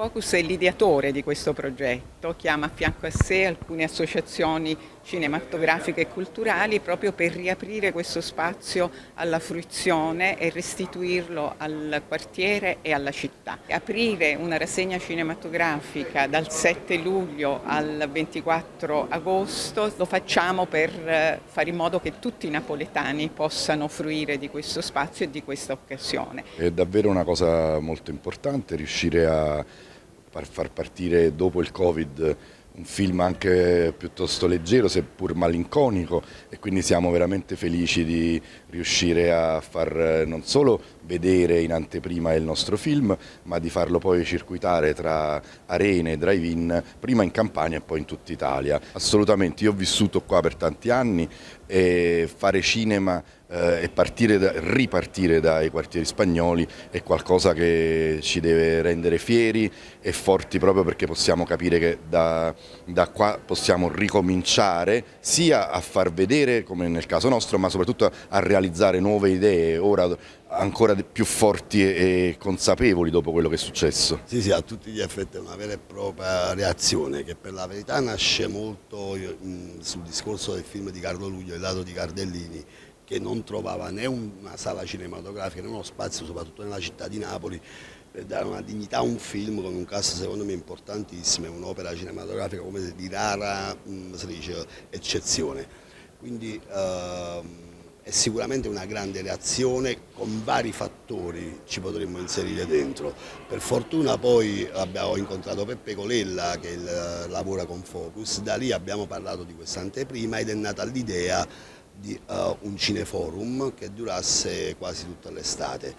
Focus è l'ideatore di questo progetto, chiama a fianco a sé alcune associazioni cinematografiche e culturali proprio per riaprire questo spazio alla fruizione e restituirlo al quartiere e alla città. Aprire una rassegna cinematografica dal 7 luglio al 24 agosto lo facciamo per eh, fare in modo che tutti i napoletani possano fruire di questo spazio e di questa occasione. È davvero una cosa molto importante riuscire a far partire dopo il Covid un film anche piuttosto leggero seppur malinconico e quindi siamo veramente felici di riuscire a far non solo vedere in anteprima il nostro film ma di farlo poi circuitare tra arene e drive-in prima in Campania e poi in tutta Italia. Assolutamente, io ho vissuto qua per tanti anni e fare cinema eh, e da, ripartire dai quartieri spagnoli è qualcosa che ci deve rendere fieri e forti proprio perché possiamo capire che da, da qua possiamo ricominciare sia a far vedere come nel caso nostro ma soprattutto a realizzare nuove idee ora ancora più forti e consapevoli dopo quello che è successo. Sì, sì, a tutti gli effetti è una vera e propria reazione che per la verità nasce molto sul discorso del film di Carlo Luglio, il lato di Cardellini, che non trovava né una sala cinematografica né uno spazio, soprattutto nella città di Napoli, per dare una dignità a un film con un cast secondo me importantissimo, è un'opera cinematografica come di rara dice, eccezione. Quindi, ehm, è sicuramente una grande reazione, con vari fattori ci potremmo inserire dentro. Per fortuna poi abbiamo incontrato Peppe Colella che lavora con Focus, da lì abbiamo parlato di questa anteprima ed è nata l'idea di uh, un cineforum che durasse quasi tutta l'estate.